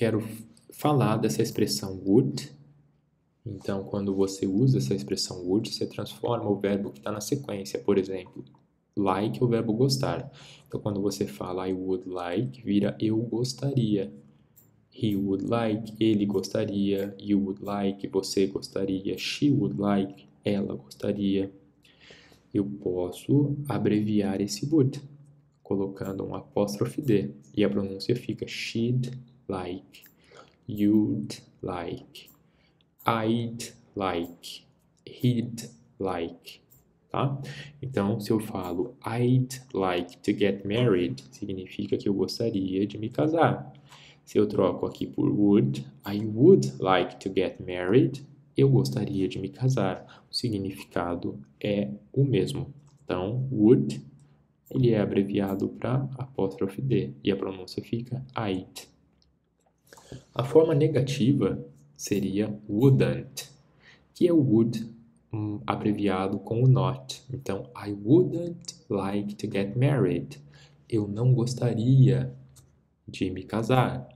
quero falar dessa expressão would. Então, quando você usa essa expressão would, você transforma o verbo que está na sequência. Por exemplo, like é o verbo gostar. Então, quando você fala I would like, vira eu gostaria. He would like, ele gostaria. You would like, você gostaria. She would like, ela gostaria. Eu posso abreviar esse would, colocando um apóstrofe D. E a pronúncia fica she'd like, you'd like, I'd like, he'd like tá? Então, se eu falo I'd like to get married, significa que eu gostaria de me casar. Se eu troco aqui por would, I would like to get married, eu gostaria de me casar. O significado é o mesmo. Então, would, ele é abreviado para apóstrofe D e a pronúncia fica I'd. A forma negativa seria wouldn't, que é o would um, abreviado com o not. Então, I wouldn't like to get married. Eu não gostaria de me casar.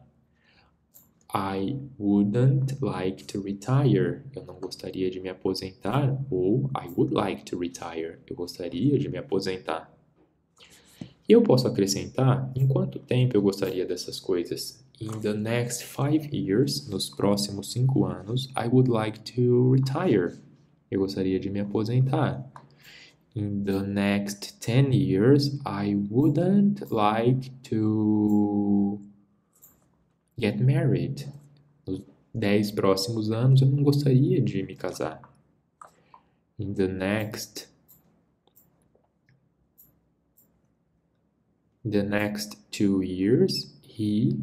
I wouldn't like to retire. Eu não gostaria de me aposentar. Ou I would like to retire. Eu gostaria de me aposentar. E eu posso acrescentar em quanto tempo eu gostaria dessas coisas. In the next five years, nos próximos cinco anos, I would like to retire. Eu gostaria de me aposentar. In the next 10 years, I wouldn't like to get married. Nos 10 próximos anos, eu não gostaria de me casar. In the next the next two years, he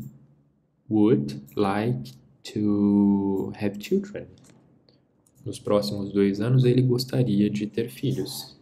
would like to have children. Nos próximos dois anos, ele gostaria de ter filhos.